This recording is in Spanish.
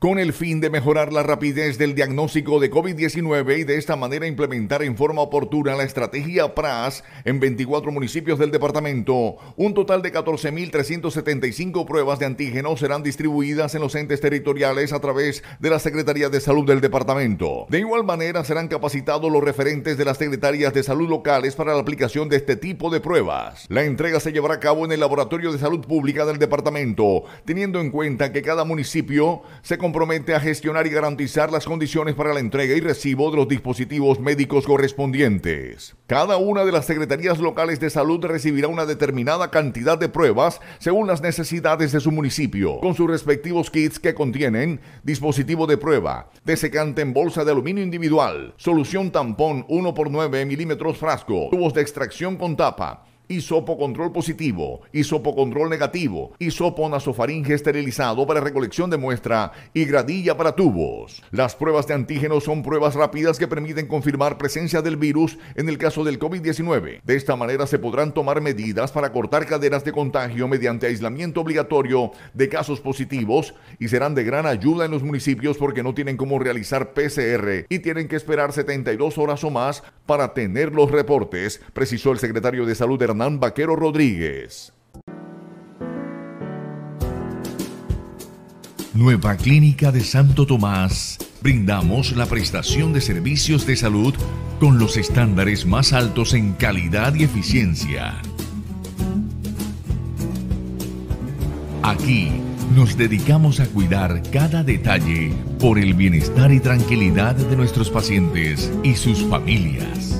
con el fin de mejorar la rapidez del diagnóstico de COVID-19 y de esta manera implementar en forma oportuna la estrategia PRAS en 24 municipios del departamento. Un total de 14.375 pruebas de antígenos serán distribuidas en los entes territoriales a través de la Secretaría de Salud del departamento. De igual manera serán capacitados los referentes de las secretarias de salud locales para la aplicación de este tipo de pruebas. La entrega se llevará a cabo en el Laboratorio de Salud Pública del departamento, teniendo en cuenta que cada municipio se compromete a gestionar y garantizar las condiciones para la entrega y recibo de los dispositivos médicos correspondientes. Cada una de las secretarías locales de salud recibirá una determinada cantidad de pruebas según las necesidades de su municipio, con sus respectivos kits que contienen dispositivo de prueba, desecante en bolsa de aluminio individual, solución tampón 1 por 9 milímetros frasco, tubos de extracción con tapa, hisopo control positivo, hisopo control negativo, hisopo nasofaringe esterilizado para recolección de muestra y gradilla para tubos. Las pruebas de antígenos son pruebas rápidas que permiten confirmar presencia del virus en el caso del COVID-19. De esta manera se podrán tomar medidas para cortar cadenas de contagio mediante aislamiento obligatorio de casos positivos y serán de gran ayuda en los municipios porque no tienen cómo realizar PCR y tienen que esperar 72 horas o más para tener los reportes, precisó el secretario de Salud Hernán Vaquero Rodríguez. Nueva Clínica de Santo Tomás. Brindamos la prestación de servicios de salud con los estándares más altos en calidad y eficiencia. Aquí nos dedicamos a cuidar cada detalle por el bienestar y tranquilidad de nuestros pacientes y sus familias.